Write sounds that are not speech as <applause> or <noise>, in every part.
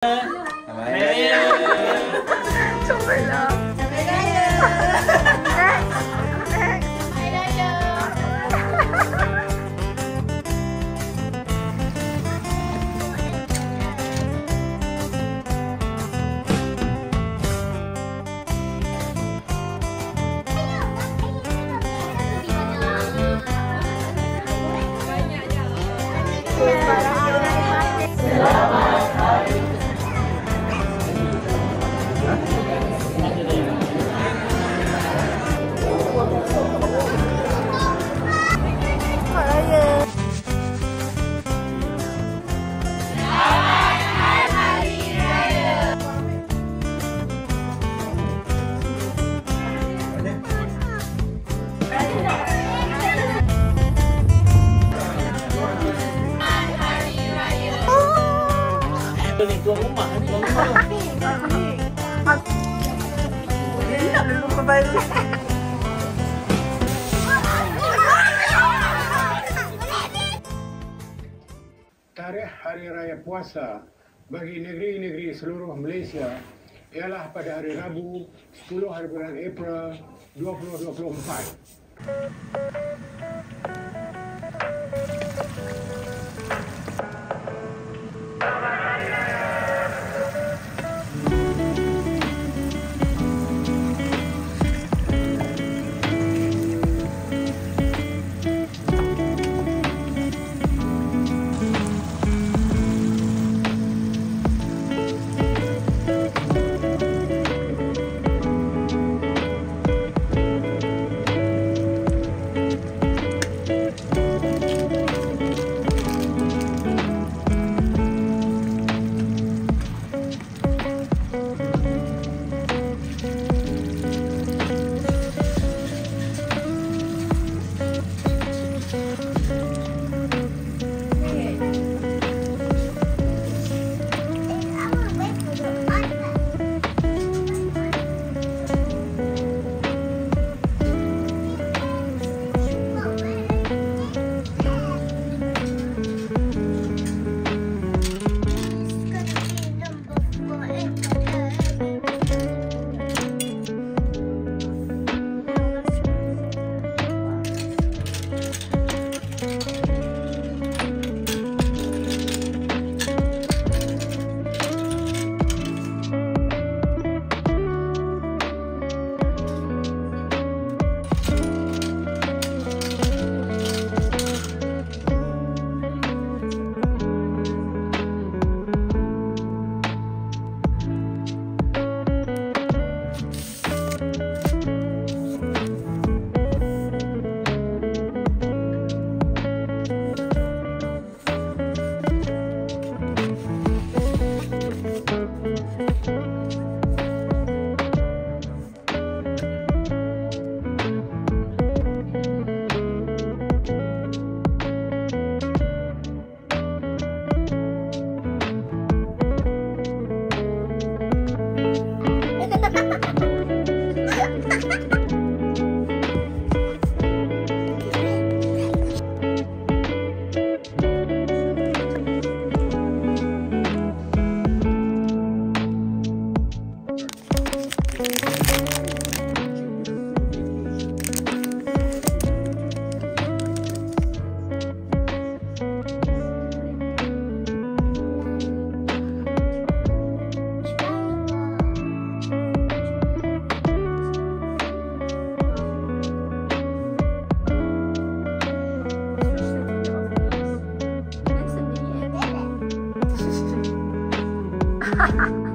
Selamat Hari Raya. Sampai tuan rumah ni. Tuan rumah. Tarikh Hari Raya Puasa bagi negeri-negeri seluruh Malaysia ialah pada hari Rabu 10 hari bulan April 2024. Ha ha ha.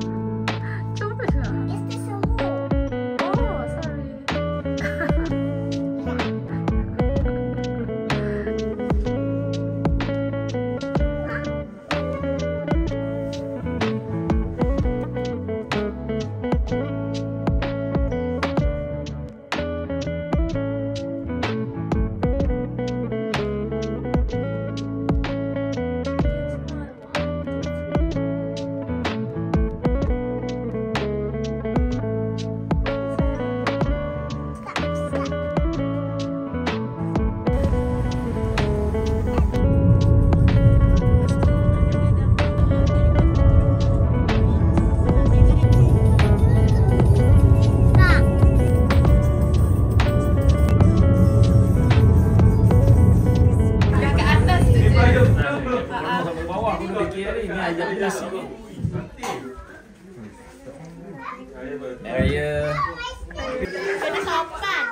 我的烧饭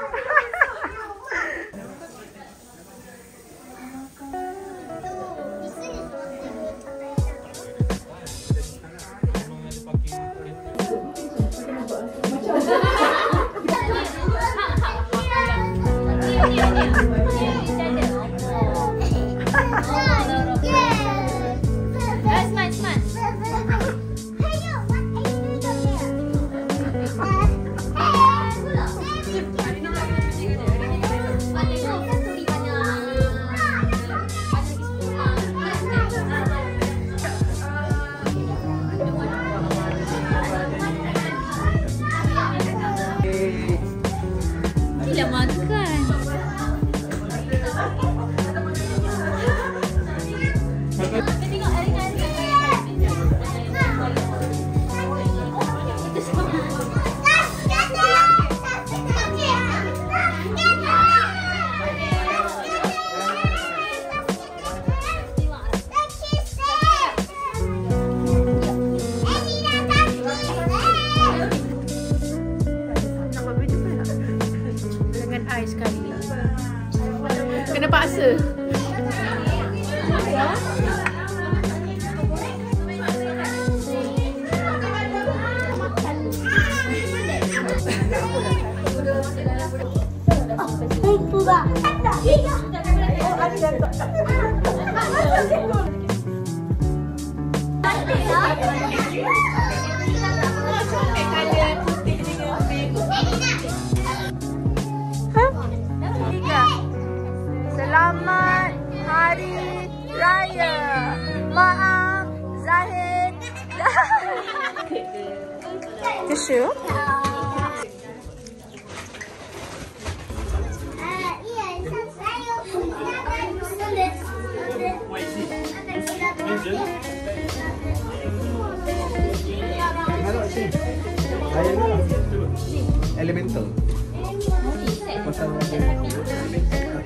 Elemental.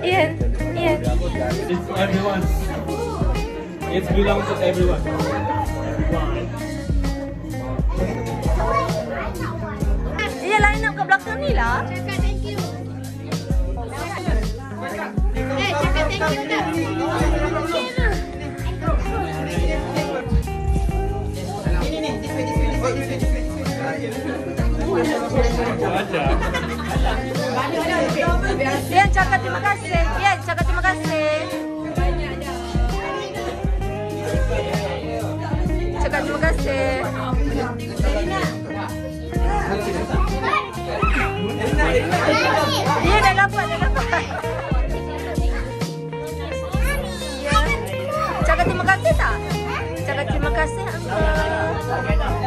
Ian. Ian. It's everyone. It belongs to everyone. Ian line up kat belakang ni lah. Cakap thank you. Eh, cakap thank you tak? Ian cakap terima kasih. Ian cakap terima kasih. Cakap terima kasih. Dia dah dapat, dah dapat. Cakap terima kasih tak? Cakap terima kasih. Hari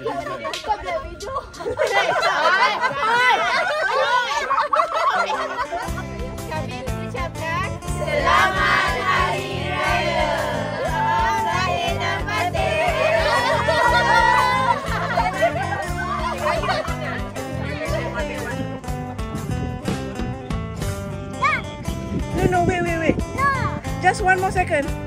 Kami mengucapkan Selamat Hari Raya. Selamat Lahir dan No, no, wait, wait, wait. Just one more second.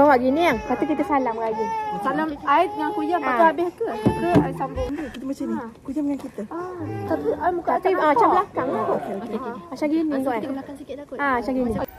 kau awak gini yang. Lepas tu kita salam lagi. Salam air, dengan kuyam ha. Ah. habis ke? Ke air sambung dia. Kita macam ni. Ah. Ha. Kuya dengan kita. Ah, tapi air muka tak tak tak tak tak tak tak tak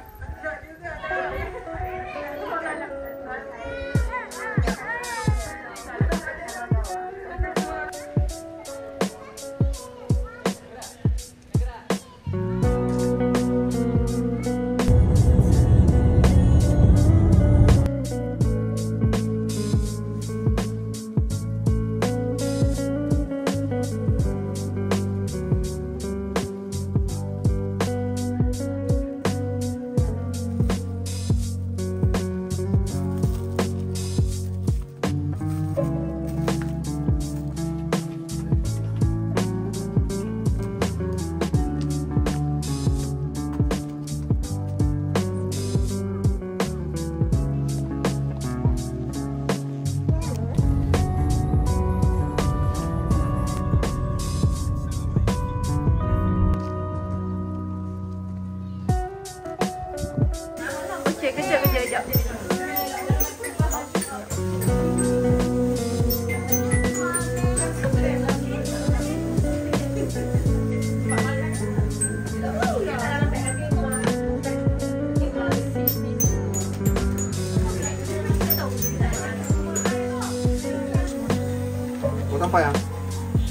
sampai ah.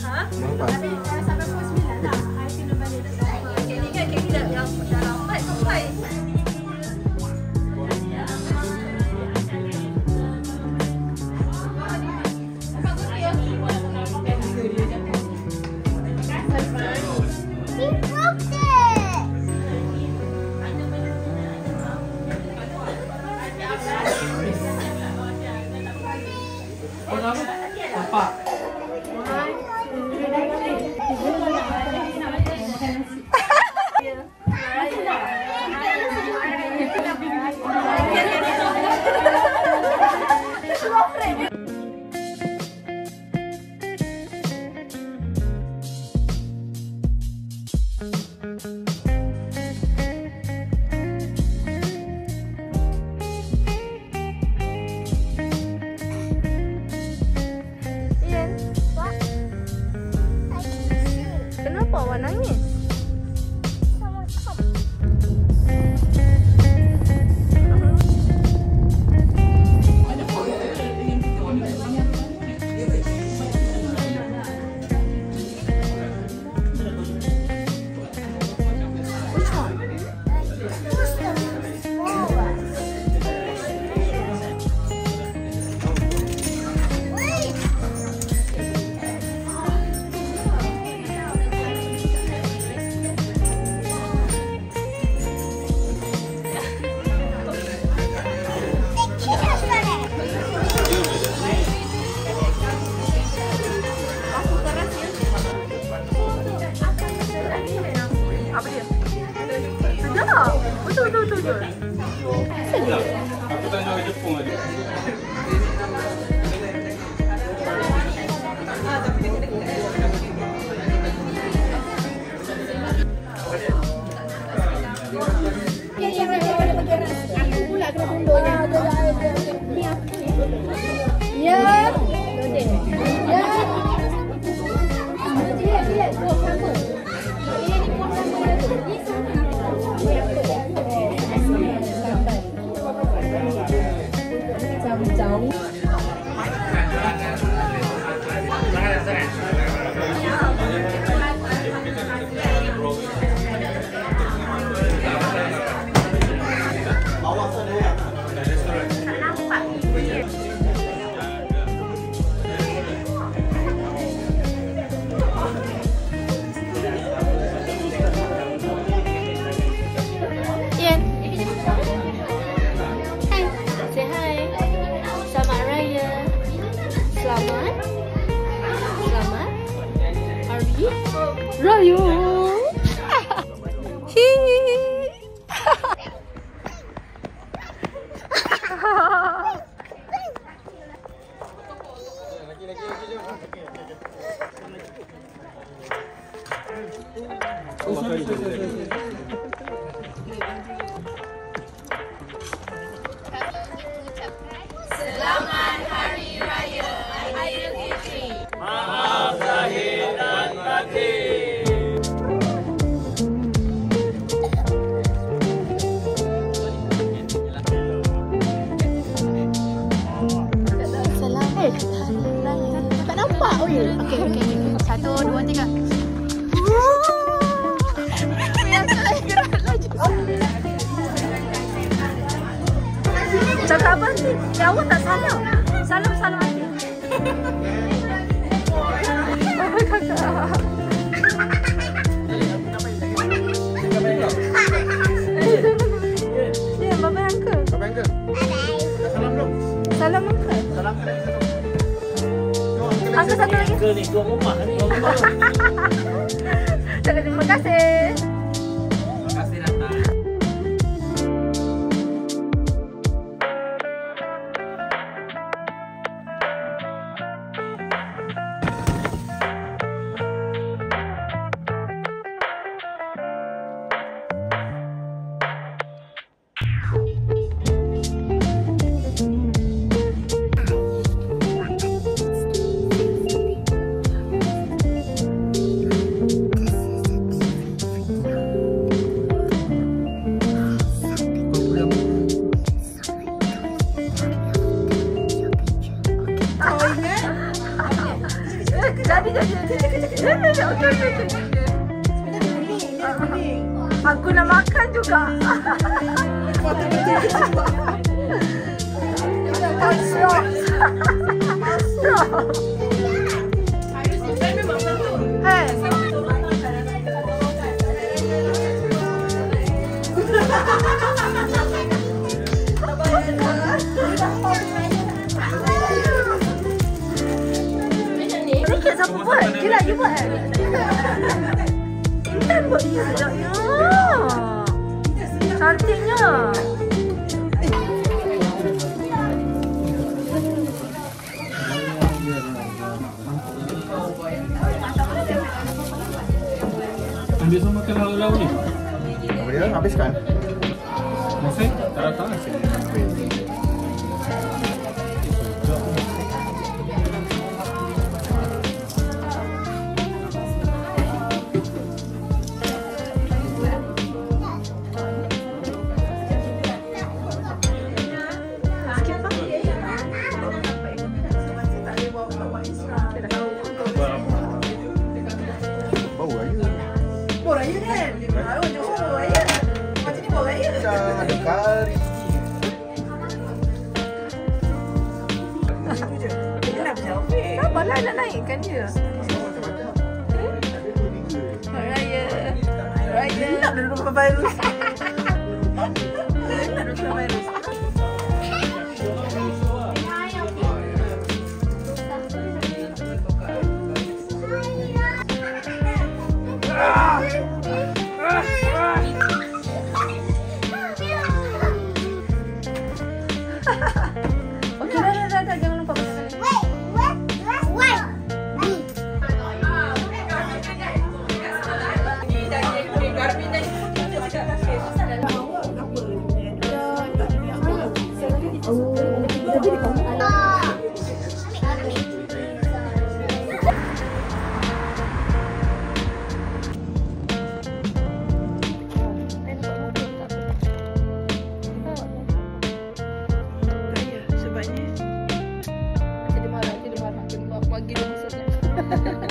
Ha? Belum sampai. wawa nangis kena. Ya, ya. Ya. Angka satu lagi. Angka ni tuan rumah ni. <laughs> Terima kasih. Siapa buat? Dia dia buat eh? Intan buat dia sedapnya. Cantiknya. Ambil semua makan lauk-lauk ni. Apa dia? Habiskan. cara tá aqui. Raya. Ada kari. Sabarlah nak naikkan dia. Raya. Raya. Nak dulu virus. Dia marah, dia marah. Marah. Bagi dia maksudnya.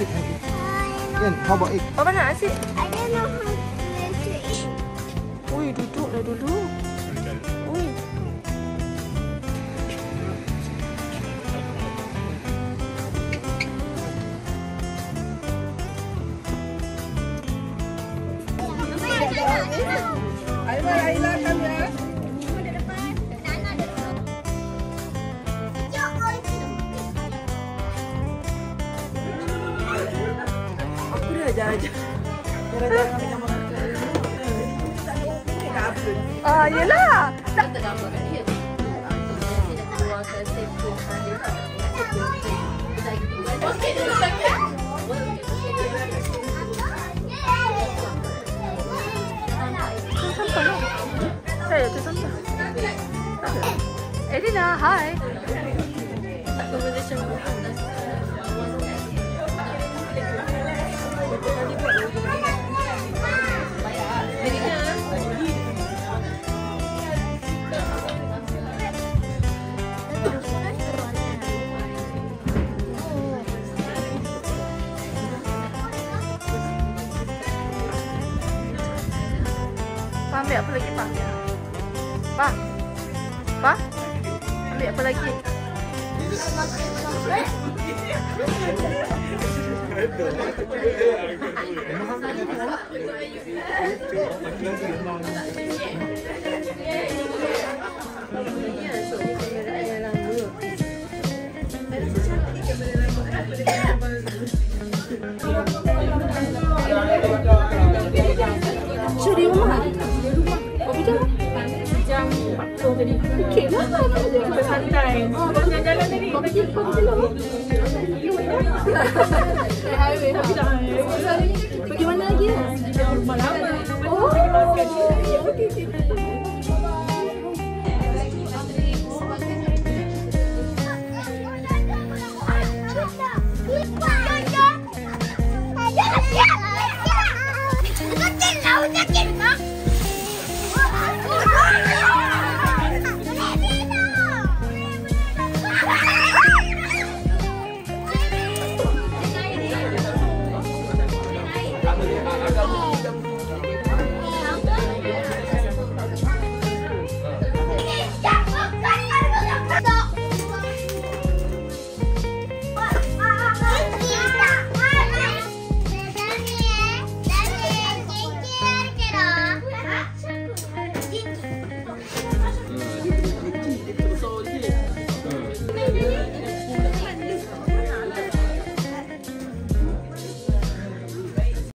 Ian, how about egg? Apa nak nasi? I don't know how to eat. Ui, duduklah dulu. Edina, hi. Ambil apa lagi? Santai. Oh, jalan-jalan tadi.